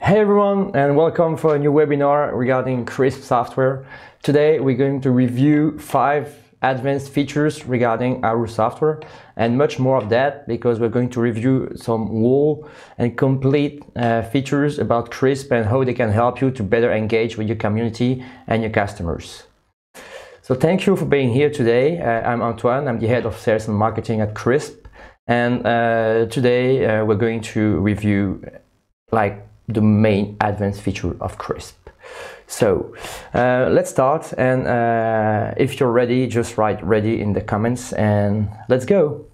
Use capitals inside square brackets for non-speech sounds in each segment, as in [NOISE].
Hey everyone and welcome for a new webinar regarding CRISP software. Today we're going to review five advanced features regarding our software and much more of that because we're going to review some whole and complete uh, features about CRISP and how they can help you to better engage with your community and your customers. So thank you for being here today. Uh, I'm Antoine, I'm the head of sales and marketing at CRISP and uh, today uh, we're going to review like the main advanced feature of Crisp. So uh, let's start and uh, if you're ready, just write ready in the comments and let's go.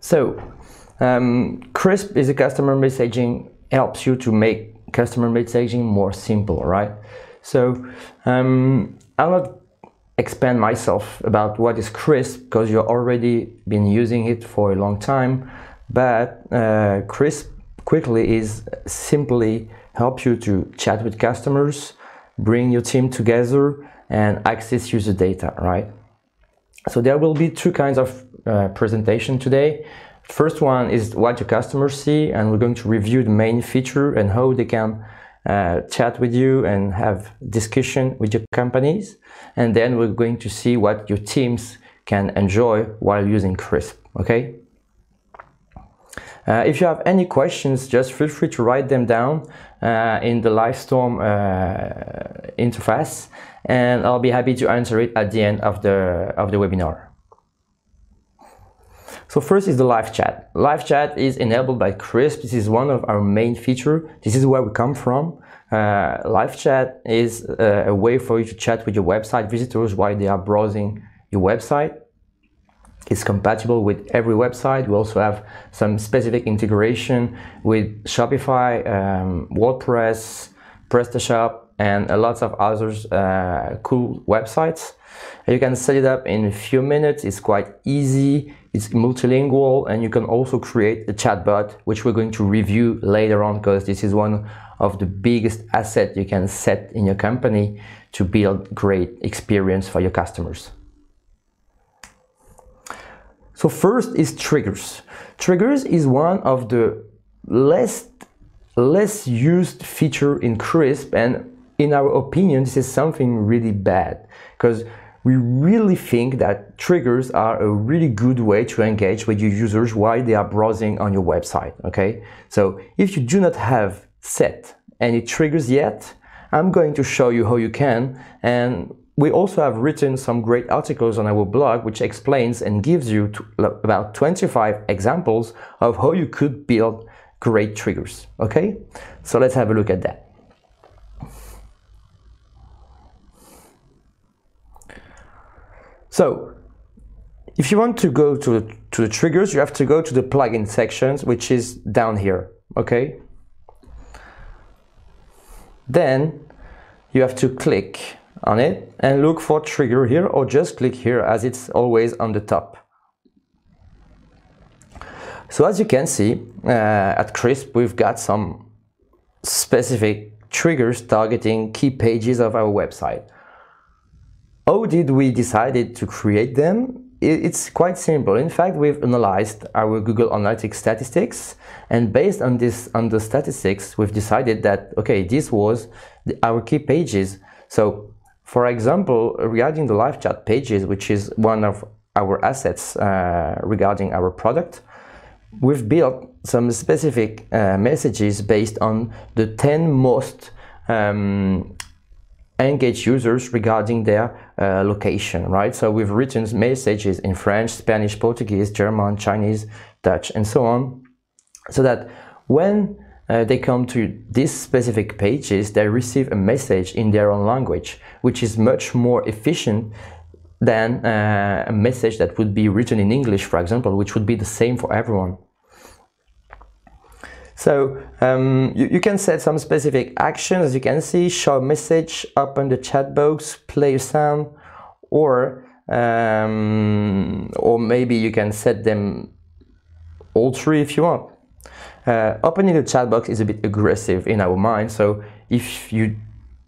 So um, Crisp is a customer messaging helps you to make customer messaging more simple, right? So um, I'll not expand myself about what is Crisp because you've already been using it for a long time, but uh, Crisp quickly is simply help you to chat with customers, bring your team together and access user data, right? So there will be two kinds of uh, presentation today. First one is what your customers see, and we're going to review the main feature and how they can uh, chat with you and have discussion with your companies. And then we're going to see what your teams can enjoy while using Crisp, okay? Uh, if you have any questions, just feel free to write them down uh, in the Livestorm uh, interface, and I'll be happy to answer it at the end of the, of the webinar. So first is the live chat. Live chat is enabled by Crisp. This is one of our main feature. This is where we come from. Uh, live chat is uh, a way for you to chat with your website visitors while they are browsing your website. It's compatible with every website. We also have some specific integration with Shopify, um, WordPress, PrestaShop, and lots of other uh, cool websites. You can set it up in a few minutes. It's quite easy. It's multilingual and you can also create a chatbot, which we're going to review later on because this is one of the biggest assets you can set in your company to build great experience for your customers. So first is triggers. Triggers is one of the less less used feature in Crisp and in our opinion this is something really bad because we really think that triggers are a really good way to engage with your users while they are browsing on your website, okay? So if you do not have set any triggers yet, I'm going to show you how you can and we also have written some great articles on our blog which explains and gives you about 25 examples of how you could build great triggers, okay? So let's have a look at that. So if you want to go to, to the triggers, you have to go to the plugin sections, which is down here, okay? Then you have to click on it and look for trigger here or just click here as it's always on the top. So as you can see, uh, at CRISP we've got some specific triggers targeting key pages of our website. How did we decided to create them? It's quite simple. In fact, we've analyzed our Google Analytics statistics and based on this on the statistics, we've decided that, okay, this was the, our key pages. So for example, regarding the live chat pages, which is one of our assets uh, regarding our product, we've built some specific uh, messages based on the 10 most um, engage users regarding their uh, location, right? So we've written messages in French, Spanish, Portuguese, German, Chinese, Dutch, and so on, so that when uh, they come to these specific pages, they receive a message in their own language, which is much more efficient than uh, a message that would be written in English, for example, which would be the same for everyone. So um, you, you, can set some specific actions, as you can see, show message, open the chat box, play a sound, or um, or maybe you can set them all three if you want. uh, opening the chat box is a bit aggressive in our mind. So if you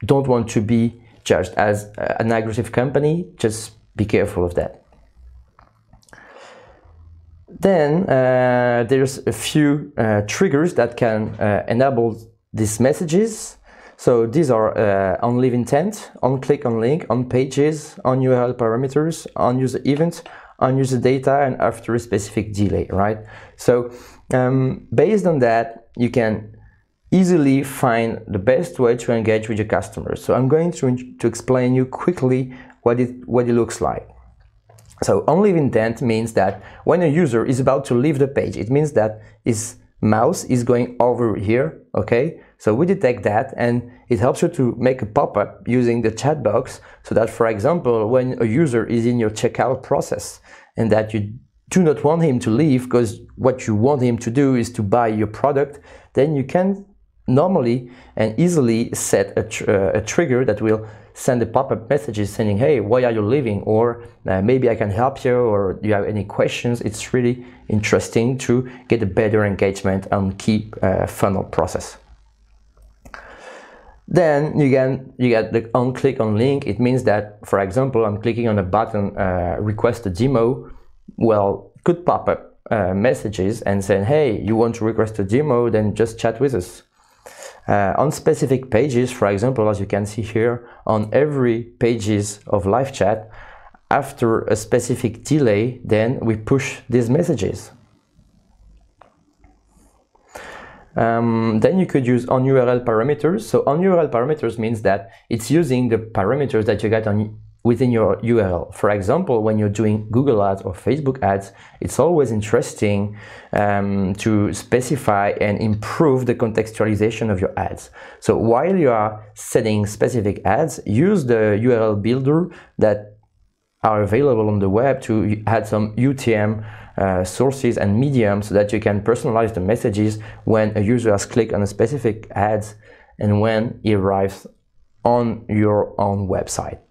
don't want to be judged as uh, an aggressive company, just be careful of that. Then uh, there's a few uh, triggers that can uh, enable these messages. So these are uh, on live intent, on click on link, on pages, on URL parameters, on user event, on user data, and after a specific delay, right? So um, based on that, you can easily find the best way to engage with your customers. So I'm going to, to explain you quickly what it, what it looks like. So on live intent means that when a user is about to leave the page, it means that his mouse is going over here, okay? So we detect that and it helps you to make a pop-up using the chat box so that, for example, when a user is in your checkout process and that you do not want him to leave because what you want him to do is to buy your product, then you can normally and easily set a, tr uh, a trigger that will send a pop-up messages saying, hey, why are you leaving? Or uh, maybe I can help you or do you have any questions? It's really interesting to get a better engagement and keep uh, funnel process. Then you get, you get the on click on link. It means that, for example, I'm clicking on a button, uh, request a demo. Well, could pop up uh, messages and saying, hey, you want to request a demo, then just chat with us. Uh, on specific pages, for example, as you can see here, on every pages of live chat, after a specific delay, then we push these messages. Um, then you could use on URL parameters. So on URL parameters means that it's using the parameters that you get on within your URL. For example, when you're doing Google Ads or Facebook ads, it's always interesting um, to specify and improve the contextualization of your ads. So while you are setting specific ads, use the URL builder that are available on the web to add some UTM uh, sources and mediums so that you can personalize the messages when a user has clicked on a specific ads and when he arrives on your own website.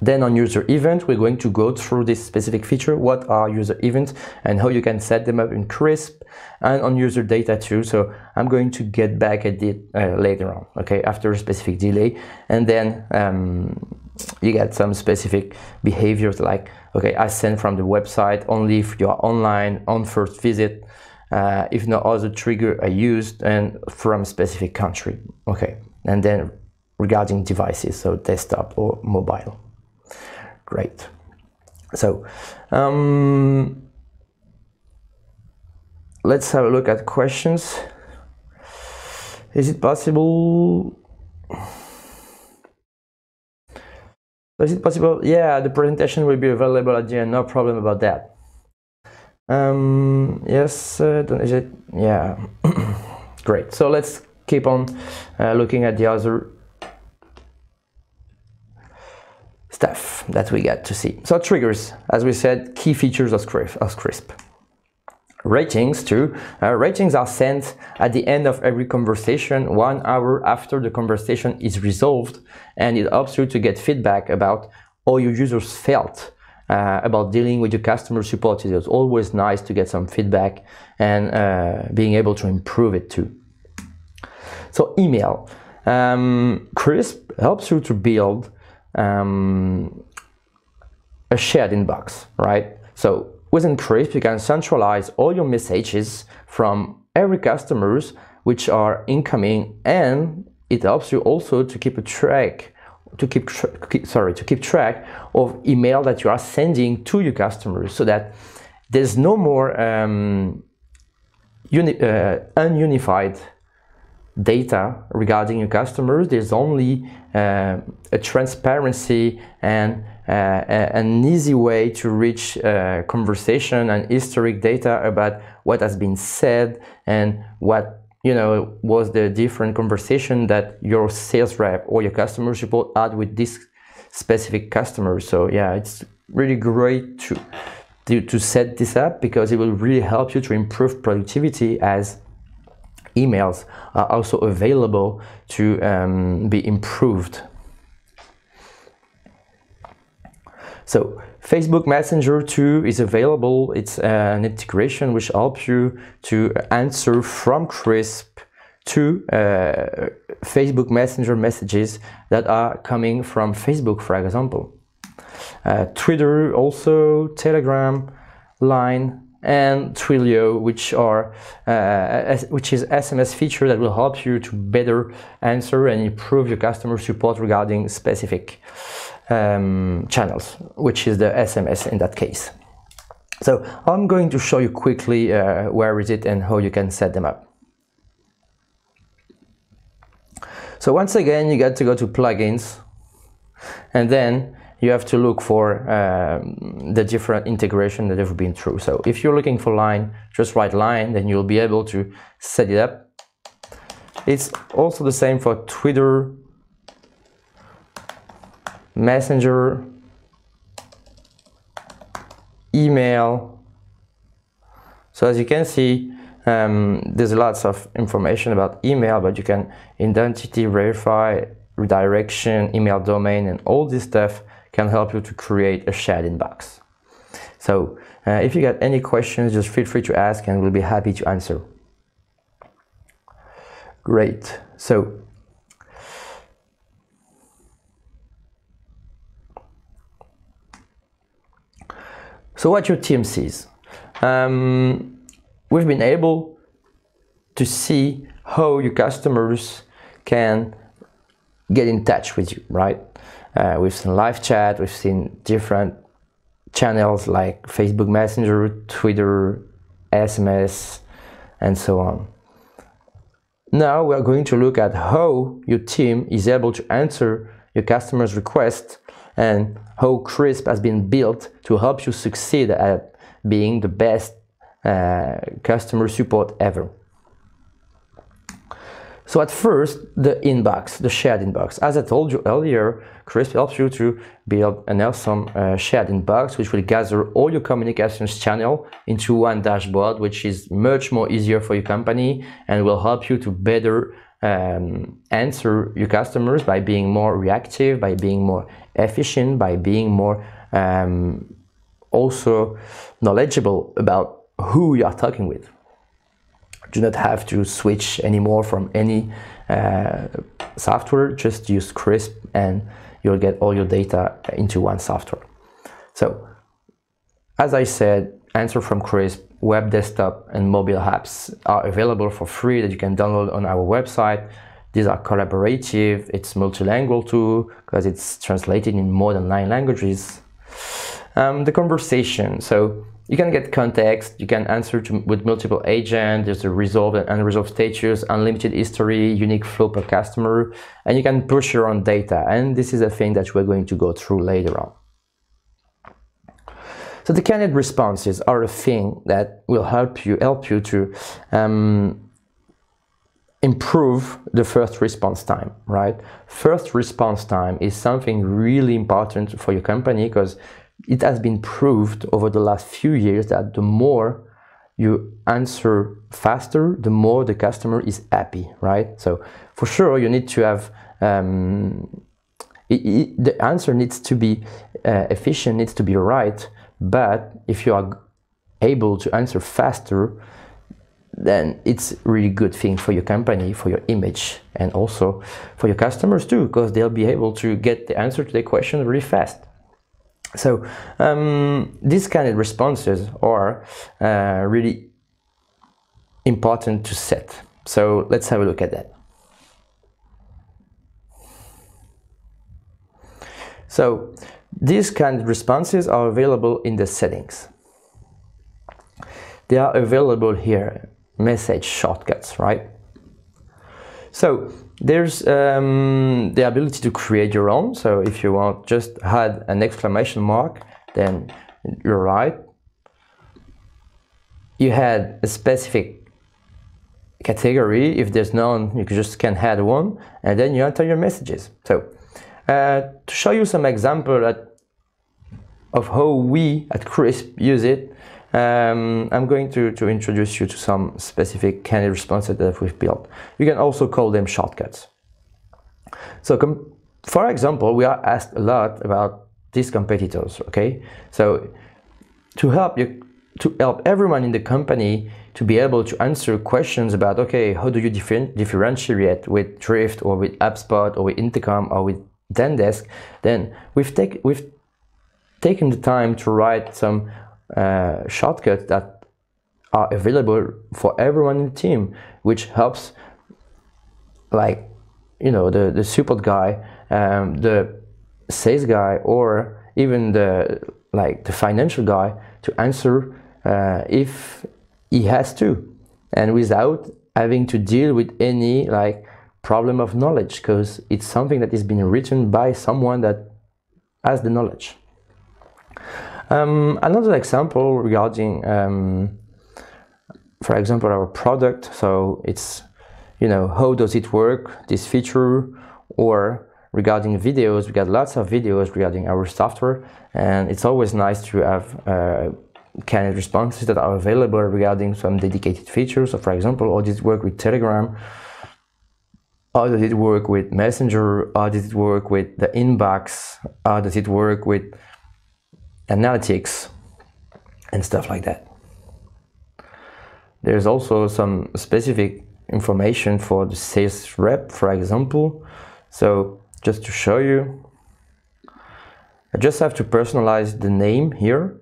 Then on user event, we're going to go through this specific feature, what are user events and how you can set them up in CRISP and on user data too. So I'm going to get back at it uh, later on, okay, after a specific delay. And then um, you get some specific behaviors like, okay, I send from the website only if you are online on first visit, uh, if no other trigger are used and from specific country, okay. And then regarding devices, so desktop or mobile. Great. So, um, let's have a look at questions. Is it possible? Is it possible? Yeah, the presentation will be available at the end. No problem about that. Um, yes, uh, is it? Yeah. [COUGHS] Great. So let's keep on uh, looking at the other stuff that we get to see. So triggers, as we said, key features of Crisp. Of Crisp. Ratings too. Uh, ratings are sent at the end of every conversation, one hour after the conversation is resolved, and it helps you to get feedback about how your users felt uh, about dealing with your customer support. It's always nice to get some feedback and uh, being able to improve it too. So email. Um, Krisp helps you to build um, a shared inbox, right? So within Crisp, you can centralize all your messages from every customers which are incoming, and it helps you also to keep a track to keep, keep sorry to keep track of email that you are sending to your customers so that there's no more um, uh, ununified data regarding your customers. There's only uh, a transparency and uh, an easy way to reach uh, conversation and historic data about what has been said and what you know was the different conversation that your sales rep or your customer support had with this specific customer. So yeah, it's really great to, to, to set this up because it will really help you to improve productivity as emails are also available to um, be improved. So Facebook Messenger too is available. It's uh, an integration which helps you to answer from Crisp to uh, Facebook Messenger messages that are coming from Facebook, for example. Uh, Twitter, also Telegram, Line, and Twilio, which are uh, which is SMS feature that will help you to better answer and improve your customer support regarding specific um, channels, which is the SMS in that case. So I'm going to show you quickly uh, where is it and how you can set them up. So once again, you got to go to plugins and then you have to look for um, the different integration that you've been through. So if you're looking for line, just write line, then you'll be able to set it up. It's also the same for Twitter, Messenger, email. So as you can see, um, there's lots of information about email, but you can identity verify, redirection, email domain, and all this stuff can help you to create a shared inbox. So uh, if you got any questions, just feel free to ask and we'll be happy to answer. Great. So So what your team sees? Um, we've been able to see how your customers can get in touch with you, right? Uh, we've seen live chat, we've seen different channels like Facebook Messenger, Twitter, SMS, and so on. Now we are going to look at how your team is able to answer your customer's request and how CRISP has been built to help you succeed at being the best uh, customer support ever. So at first, the inbox, the shared inbox. As I told you earlier, Crisp helps you to build an awesome uh, shared inbox, which will gather all your communications channel into one dashboard, which is much more easier for your company and will help you to better um, answer your customers by being more reactive, by being more efficient, by being more um, also knowledgeable about who you are talking with do not have to switch anymore from any uh, software, just use CRISP and you'll get all your data into one software. So, as I said, Answer from CRISP, web desktop and mobile apps are available for free that you can download on our website. These are collaborative, it's multilingual too, because it's translated in more than nine languages. Um, the conversation, so you can get context, you can answer to, with multiple agents, there's a resolved and unresolved status, unlimited history, unique flow per customer, and you can push your own data. And this is a thing that we're going to go through later on. So the canned responses are a thing that will help you help you to um, improve the first response time, right? First response time is something really important for your company because it has been proved over the last few years that the more you answer faster, the more the customer is happy, right? So for sure, you need to have um, it, it, the answer needs to be uh, efficient, needs to be right. But if you are able to answer faster, then it's really good thing for your company, for your image, and also for your customers too, because they'll be able to get the answer to their question really fast. So um, these kind of responses are uh, really important to set. So let's have a look at that. So these kind of responses are available in the settings. They are available here, message shortcuts, right? So there's um, the ability to create your own. So if you want just add an exclamation mark, then you're right. You had a specific category. If there's none, you just can add one, and then you enter your messages. So uh, to show you some example of how we at Crisp use it, um, I'm going to, to introduce you to some specific canned responses that we've built. You can also call them shortcuts. So for example, we are asked a lot about these competitors. Okay, so to help you to help everyone in the company to be able to answer questions about okay how do you differ- differentiate with drift or with HubSpot or with intercom or with zendesk then we've, take, we've taken the time to write some uh, shortcuts that are available for everyone in the team which helps like you know the, the support guy um, the sales guy or even the like the financial guy to answer uh, if he has to and without having to deal with any like problem of knowledge because it's something that is being written by someone that has the knowledge um, another example regarding um, for example our product so it's you know how does it work this feature or regarding videos we got lots of videos regarding our software and it's always nice to have uh, canned responses that are available regarding some dedicated features. So for example, how does it work with Telegram? How does it work with Messenger? How does it work with the inbox? How does it work with analytics and stuff like that? There's also some specific information for the sales rep, for example. So just to show you, I just have to personalize the name here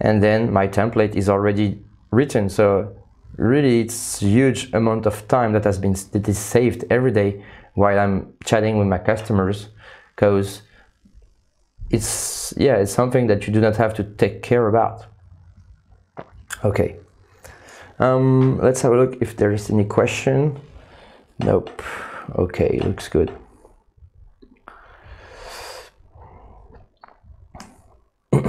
and then my template is already written so really it's huge amount of time that has been that is saved every day while i'm chatting with my customers because it's yeah it's something that you do not have to take care about. Okay. Um, let's have a look if there is any question. Nope. Okay looks good. [COUGHS]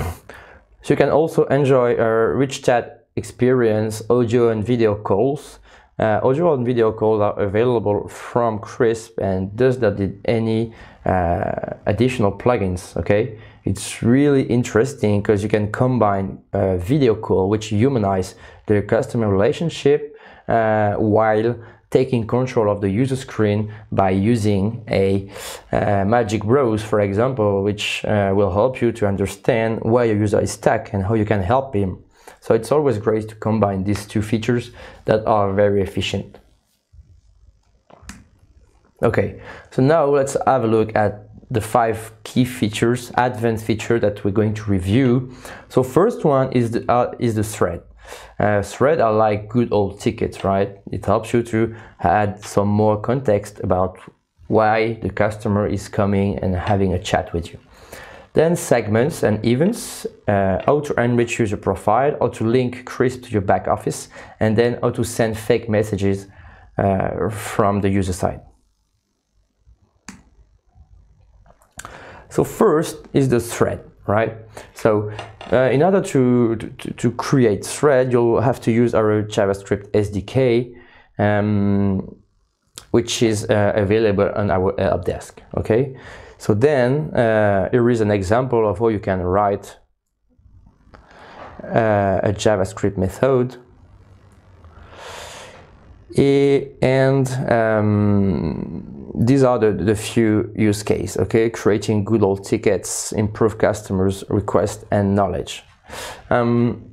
So you can also enjoy a rich chat experience, audio and video calls. Uh, audio and video calls are available from Crisp and does not need any uh, additional plugins. Okay, it's really interesting because you can combine a video call which humanize the customer relationship uh, while taking control of the user screen by using a uh, magic browse, for example, which uh, will help you to understand where your user is stuck and how you can help him. So it's always great to combine these two features that are very efficient. Okay, so now let's have a look at the five key features, advanced feature that we're going to review. So first one is the, uh, is the thread. Uh, thread are like good old tickets, right? It helps you to add some more context about why the customer is coming and having a chat with you. Then segments and events, uh, how to enrich user profile, how to link CRISP to your back office, and then how to send fake messages uh, from the user side. So first is the thread right? So uh, in order to, to, to, create thread, you'll have to use our JavaScript SDK, um, which is uh, available on our help desk, okay? So then uh, here is an example of how you can write uh, a JavaScript method and um, these are the, the few use case, okay? Creating good old tickets, improve customers' request and knowledge. Um,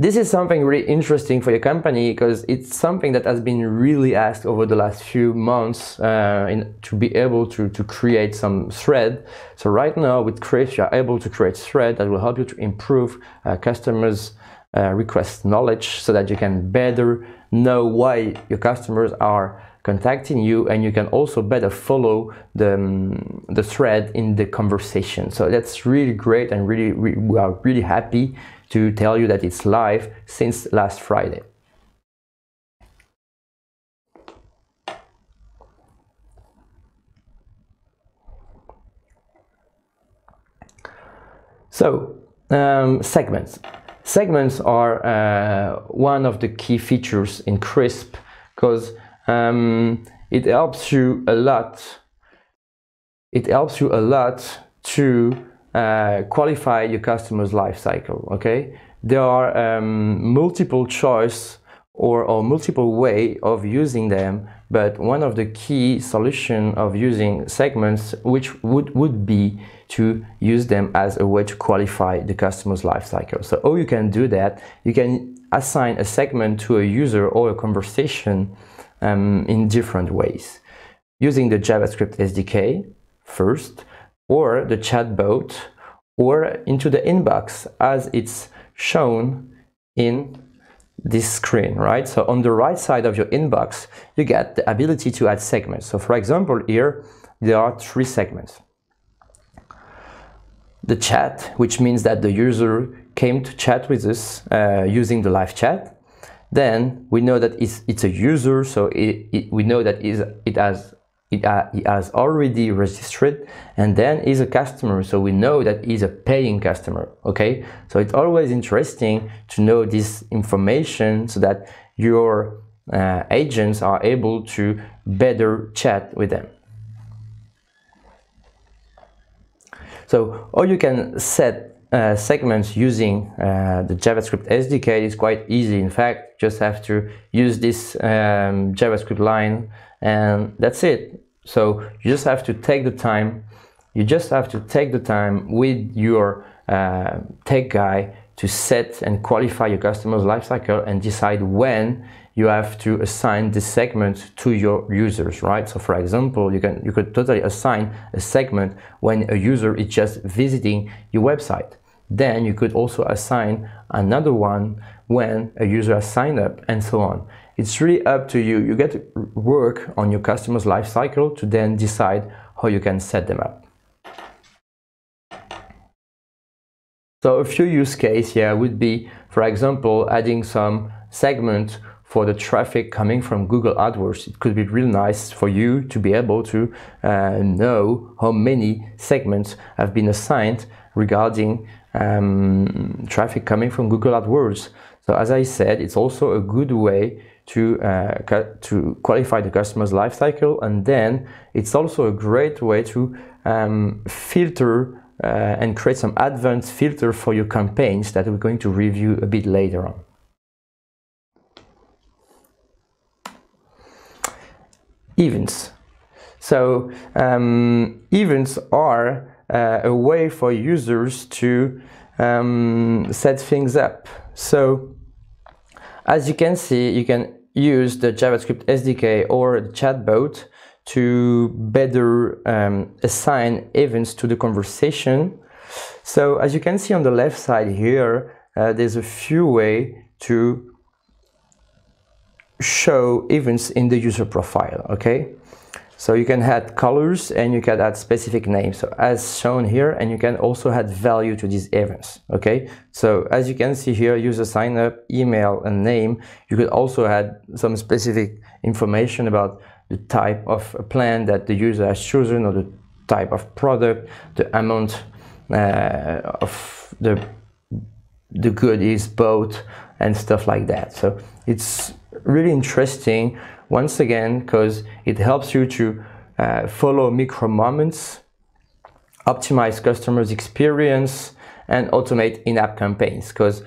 this is something really interesting for your company because it's something that has been really asked over the last few months uh, in, to be able to, to create some thread. So right now with Crisp, you are able to create thread that will help you to improve uh, customers' uh, request knowledge so that you can better know why your customers are contacting you and you can also better follow the, um, the thread in the conversation. So that's really great and really we are really happy to tell you that it's live since last Friday. So, um, segments. Segments are uh, one of the key features in CRISP because um, it helps you a lot. It helps you a lot to uh, qualify your customer's life cycle. Okay, there are um, multiple choice or, or multiple way of using them, but one of the key solution of using segments, which would, would be to use them as a way to qualify the customer's lifecycle. So how you can do that, you can assign a segment to a user or a conversation um, in different ways. Using the JavaScript SDK first, or the chatbot, or into the inbox as it's shown in this screen, right? So on the right side of your inbox, you get the ability to add segments. So for example, here, there are three segments. The chat, which means that the user came to chat with us uh, using the live chat. Then we know that it's, it's a user, so it, it, we know that it has it, uh, he has already registered and then he's a customer so we know that he's a paying customer okay? So it's always interesting to know this information so that your uh, agents are able to better chat with them. So or you can set uh, segments using uh, the JavaScript SDK is quite easy. In fact, just have to use this um, JavaScript line and that's it. So you just have to take the time, you just have to take the time with your uh, tech guy to set and qualify your customer's lifecycle and decide when you have to assign this segment to your users, right? So for example, you can you could totally assign a segment when a user is just visiting your website. Then you could also assign another one when a user has signed up and so on. It's really up to you. You get to work on your customer's life cycle to then decide how you can set them up. So a few use case here would be, for example, adding some segment for the traffic coming from Google AdWords. It could be really nice for you to be able to uh, know how many segments have been assigned regarding um, traffic coming from Google AdWords. So as I said, it's also a good way to, uh, to qualify the customer's lifecycle. And then it's also a great way to um, filter uh, and create some advanced filter for your campaigns that we're going to review a bit later on. Events. So um, events are uh, a way for users to um, set things up. So as you can see, you can use the JavaScript SDK or the chatbot to better um, assign events to the conversation. So as you can see on the left side here, uh, there's a few way to show events in the user profile, okay? So you can add colors and you can add specific names. So as shown here, and you can also add value to these events. Okay. So as you can see here, user sign up, email, and name. You could also add some specific information about the type of plan that the user has chosen or the type of product, the amount uh, of the the good is bought and stuff like that. So it's really interesting once again because it helps you to uh, follow micro moments, optimize customers' experience, and automate in-app campaigns because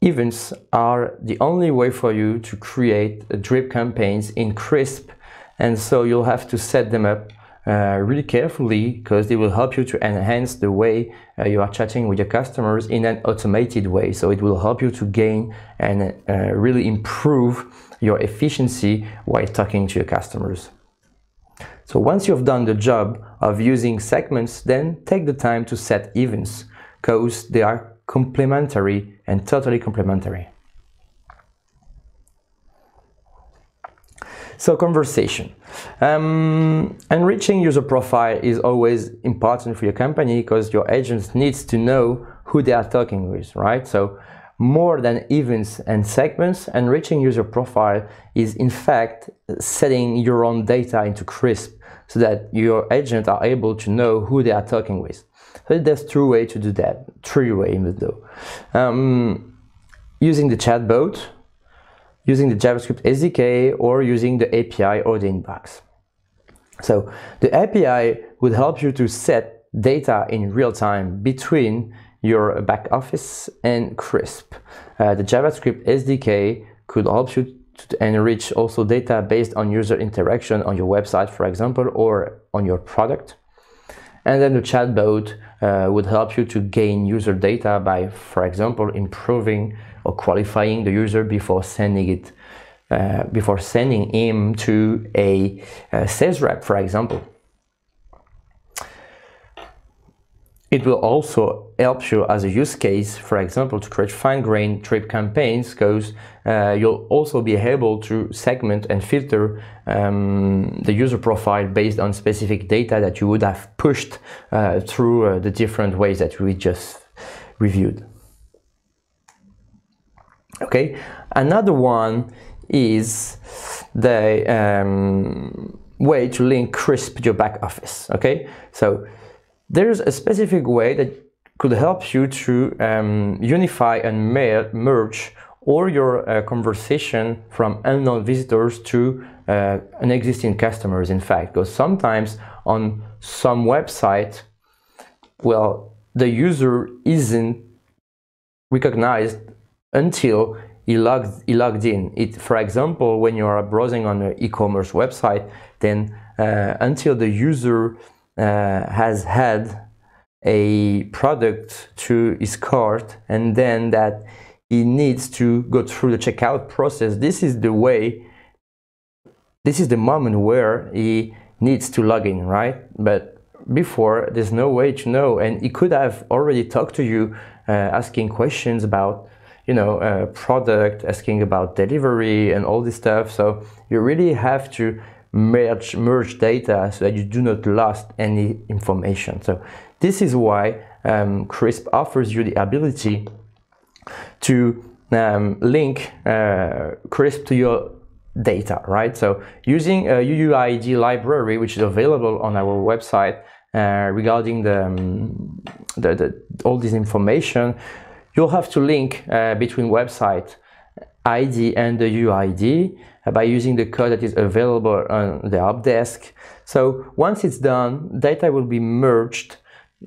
events are the only way for you to create drip campaigns in crisp and so you'll have to set them up uh, really carefully because they will help you to enhance the way uh, you are chatting with your customers in an automated way. So it will help you to gain and uh, really improve your efficiency while talking to your customers. So once you've done the job of using segments, then take the time to set events because they are complementary and totally complementary. So conversation. Um, enriching user profile is always important for your company because your agents needs to know who they are talking with, right? So more than events and segments, enriching user profile is in fact setting your own data into crisp so that your agents are able to know who they are talking with. So there's two ways to do that, three ways even though. Um, using the chatbot, using the JavaScript SDK, or using the API or the inbox. So the API would help you to set data in real time between your back office and crisp. Uh, the JavaScript SDK could help you to enrich also data based on user interaction on your website, for example, or on your product. And then the chatbot uh, would help you to gain user data by, for example, improving or qualifying the user before sending it, uh, before sending him to a, a sales rep, for example. It will also help you as a use case, for example, to create fine-grained drip campaigns because uh, you'll also be able to segment and filter um, the user profile based on specific data that you would have pushed uh, through uh, the different ways that we just reviewed. Okay, another one is the um, way to link crisp to your back office. Okay, so there's a specific way that could help you to um, unify and merge all your uh, conversation from unknown visitors to uh, an existing customers in fact. Because sometimes on some website well the user isn't recognized until he logged, he logged in. It for example when you are browsing on an e-commerce website then uh, until the user has had a product to his cart and then that he needs to go through the checkout process. This is the way this is the moment where he needs to log in right? But before there's no way to know and he could have already talked to you uh, asking questions about you know uh, product asking about delivery and all this stuff. So you really have to merge, merge data so that you do not lose any information. So this is why um, Crisp offers you the ability to um, link uh, Crisp to your data, right? So using a UUID library, which is available on our website uh, regarding the, um, the, the, all this information, you'll have to link uh, between website ID and the UID by using the code that is available on the help desk. So once it's done, data will be merged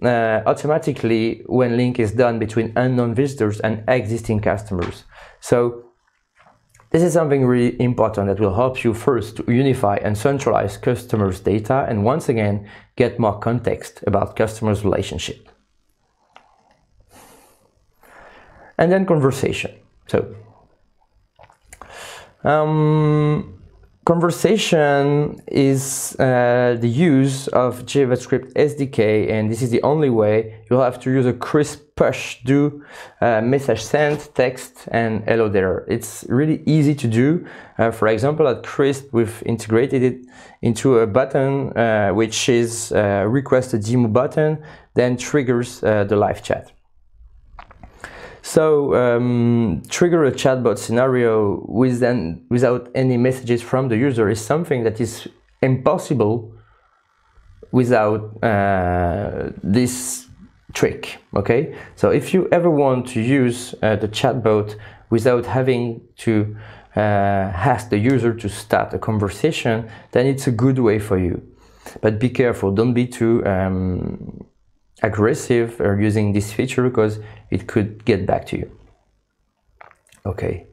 uh, automatically when link is done between unknown visitors and existing customers. So this is something really important that will help you first to unify and centralize customers' data and once again get more context about customers' relationship. And then conversation. So um, conversation is uh, the use of JavaScript SDK, and this is the only way. You'll have to use a crisp push do uh, message send text and hello there. It's really easy to do. Uh, for example, at crisp we've integrated it into a button uh, which is uh, request a demo button, then triggers uh, the live chat. So um, trigger a chatbot scenario with an, without any messages from the user is something that is impossible without uh, this trick. Okay, so if you ever want to use uh, the chatbot without having to uh, ask the user to start a conversation, then it's a good way for you. But be careful, don't be too um, aggressive or using this feature because it could get back to you. Okay.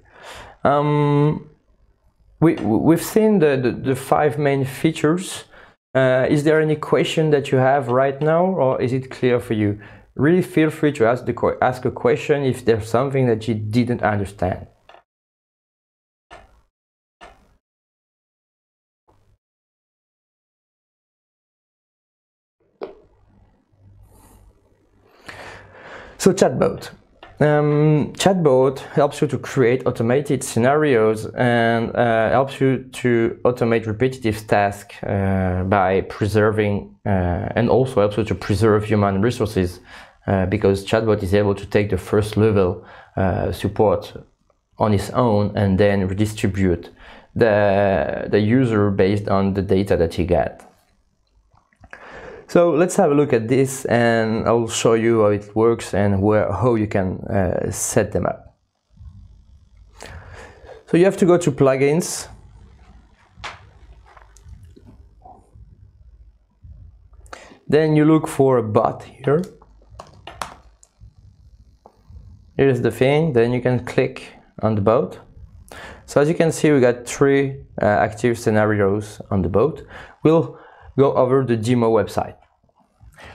Um, we, we've seen the, the, the five main features. Uh, is there any question that you have right now or is it clear for you? Really feel free to ask, the, ask a question if there's something that you didn't understand. So chatbot. Um, chatbot helps you to create automated scenarios and uh, helps you to automate repetitive tasks uh, by preserving uh, and also helps you to preserve human resources uh, because chatbot is able to take the first level uh, support on its own and then redistribute the, the user based on the data that he get. So let's have a look at this and I'll show you how it works and where, how you can uh, set them up. So you have to go to plugins. Then you look for a bot here. Here's the thing, then you can click on the bot. So as you can see, we got three uh, active scenarios on the boat. We'll go over the demo website,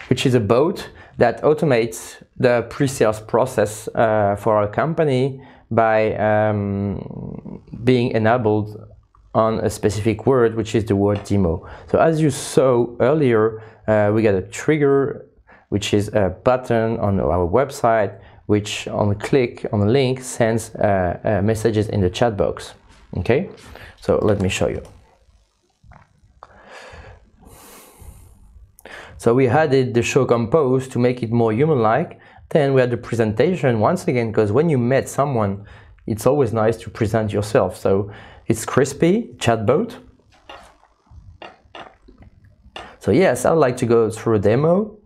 which is a bot that automates the pre-sales process uh, for our company by um, being enabled on a specific word, which is the word demo. So as you saw earlier, uh, we got a trigger, which is a button on our website, which on click on a link sends uh, uh, messages in the chat box. Okay, so let me show you. So we added the show compose to make it more human-like. Then we had the presentation once again, because when you met someone, it's always nice to present yourself. So it's crispy chatbot. So yes, I'd like to go through a demo.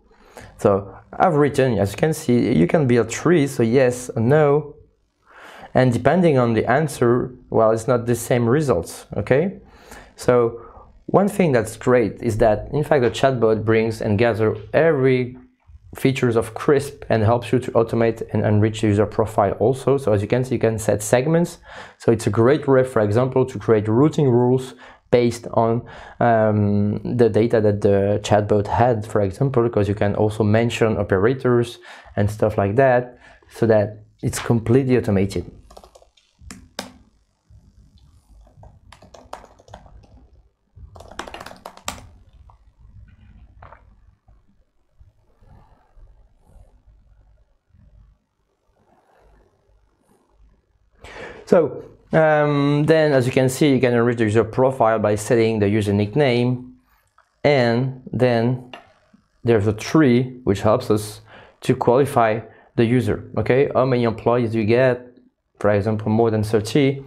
So I've written, as you can see, you can build trees, so yes or no. And depending on the answer, well, it's not the same results, okay? So one thing that's great is that, in fact, the chatbot brings and gathers every features of Crisp and helps you to automate and enrich the user profile also. So as you can see, you can set segments. So it's a great way, for example, to create routing rules based on um, the data that the chatbot had, for example, because you can also mention operators and stuff like that so that it's completely automated. So um, then as you can see, you can enrich the user profile by setting the user nickname and then there's a tree which helps us to qualify the user. Okay, how many employees do you get? For example, more than 30.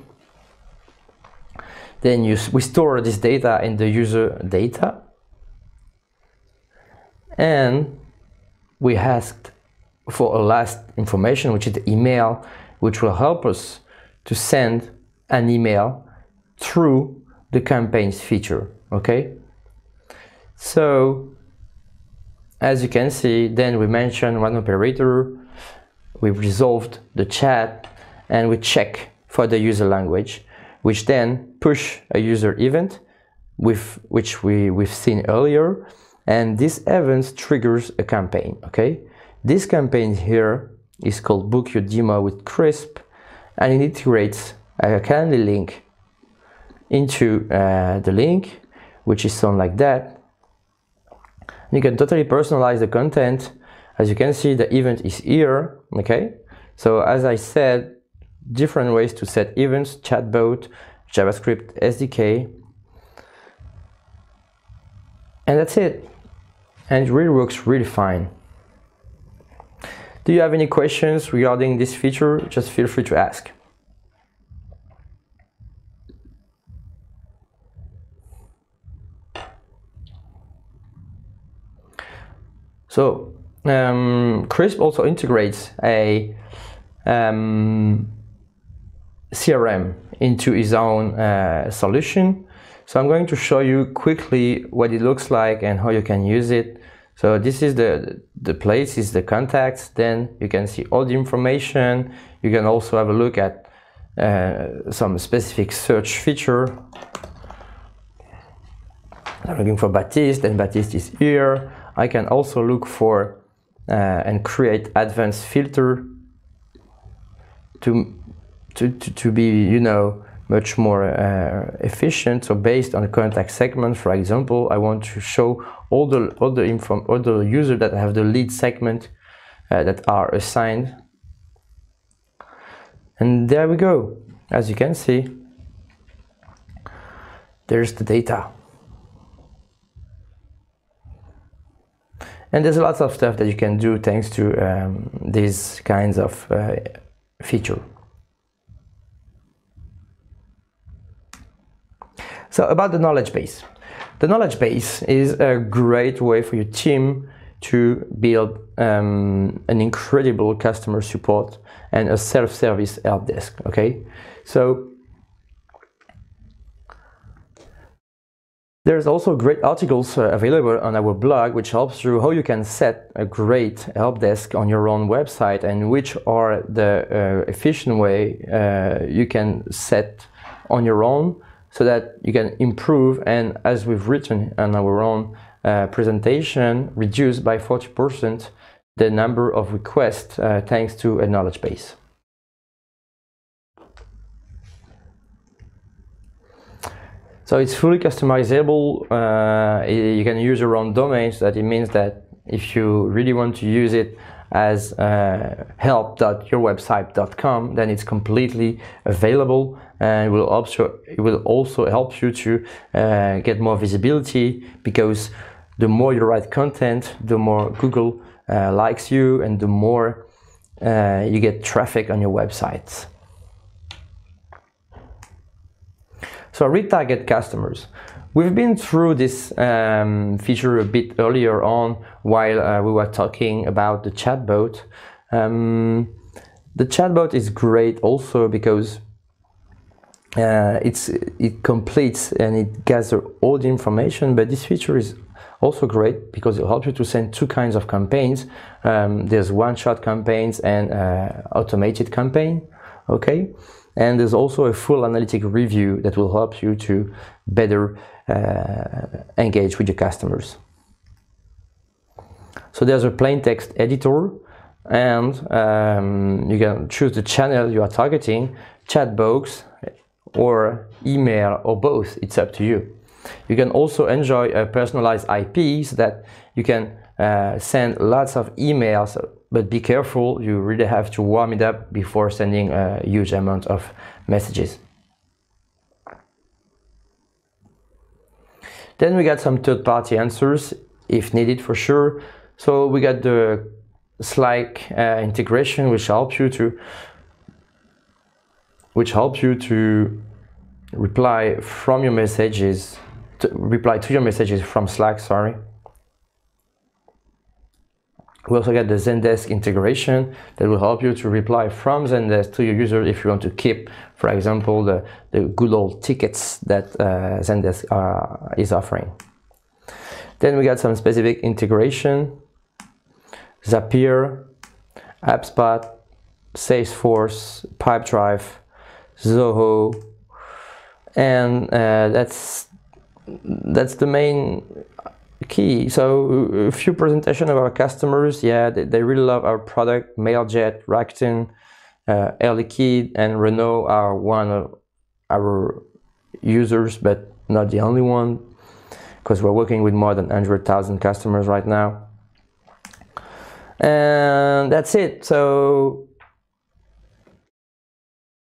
Then you, we store this data in the user data and we asked for a last information, which is the email, which will help us to send an email through the campaigns feature okay? So as you can see then we mentioned one operator we resolved the chat and we check for the user language which then push a user event with which we we've seen earlier and this event triggers a campaign okay? This campaign here is called book your demo with Crisp and it integrates a Calendly link into uh, the link, which is shown like that. You can totally personalize the content. As you can see, the event is here, okay? So as I said, different ways to set events, chatbot, JavaScript, SDK. And that's it. And it really works really fine. Do you have any questions regarding this feature? Just feel free to ask. So um, Crisp also integrates a um, CRM into its own uh, solution. So I'm going to show you quickly what it looks like and how you can use it. So this is the, the place, is the contacts. Then you can see all the information. You can also have a look at uh, some specific search feature. I'm looking for Baptiste, and Baptiste is here. I can also look for uh, and create advanced filter to, to, to, to be, you know, much more uh, efficient. So based on the contact segment, for example, I want to show all the all the info, all the users that have the lead segment uh, that are assigned. And there we go. As you can see, there's the data. And there's lots of stuff that you can do thanks to um, these kinds of uh, feature. So about the knowledge base. The knowledge base is a great way for your team to build um, an incredible customer support and a self-service help desk, okay? So There's also great articles uh, available on our blog which helps you how you can set a great help desk on your own website and which are the uh, efficient way uh, you can set on your own so that you can improve and as we've written on our own uh, presentation, reduce by 40% the number of requests uh, thanks to a knowledge base. So it's fully customizable. Uh, you can use your own domains. That it means that if you really want to use it as uh, help.yourwebsite.com, then it's completely available and it will also it will also help you to uh, get more visibility because the more you write content, the more Google uh, likes you, and the more uh, you get traffic on your website. So retarget customers. We've been through this um, feature a bit earlier on while uh, we were talking about the chatbot. Um, the chatbot is great also because uh, it's it completes and it gathers all the information, but this feature is also great because it helps you to send two kinds of campaigns. Um, there's one-shot campaigns and uh, automated campaign. Okay. And there's also a full analytic review that will help you to better uh, engage with your customers. So there's a plain text editor and um, you can choose the channel you are targeting, chat box or email or both, it's up to you. You can also enjoy a personalized IP so that you can uh, send lots of emails but be careful, you really have to warm it up before sending a huge amount of messages. Then we got some third-party answers if needed for sure. So we got the Slack uh, integration which helps you to which helps you to reply from your messages to reply to your messages from Slack sorry we also get the Zendesk integration that will help you to reply from Zendesk to your user if you want to keep, for example, the, the good old tickets that uh, Zendesk uh, is offering. Then we got some specific integration, Zapier, HubSpot, Salesforce, Pipedrive, Zoho, and uh, that's that's the main key. So a few presentation of our customers, yeah, they, they really love our product. Mailjet, Rakuten, uh, and Renault are one of our users, but not the only one, because we're working with more than 100,000 customers right now. And that's it. So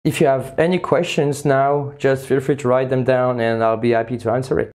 if you have any questions now, just feel free to write them down and I'll be happy to answer it.